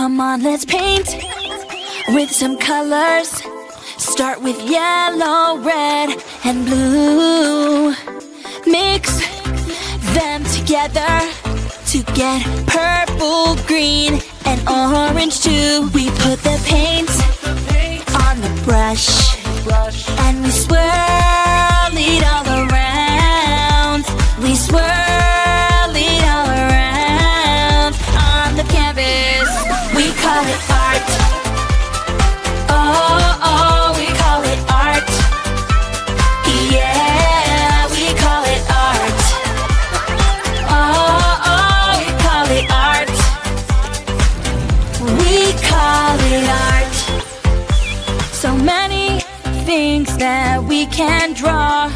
Come on, let's paint with some colors. Start with yellow, red, and blue. Mix them together to get purple, green, and orange too. We put the paint things that we can draw.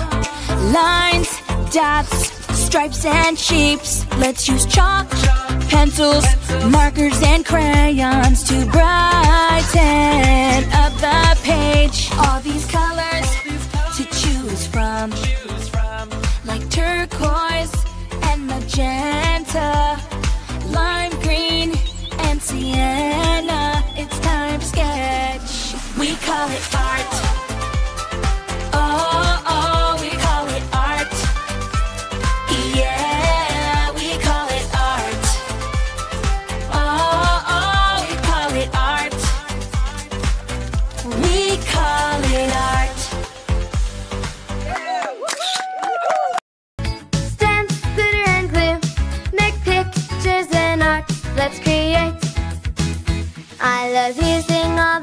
Lines, dots, stripes, and shapes. Let's use chalk, pencils, markers, and crayons to brighten up the page. All these colors to choose from, like turquoise and magenta, lime green and sienna. It's time to sketch. We call it it art. Stamps, glitter, and glue make pictures and art. Let's create. I love using all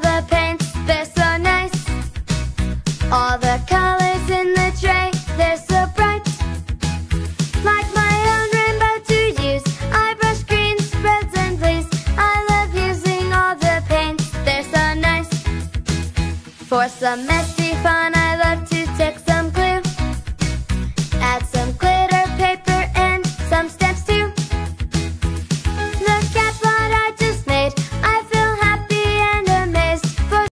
For some messy fun, I love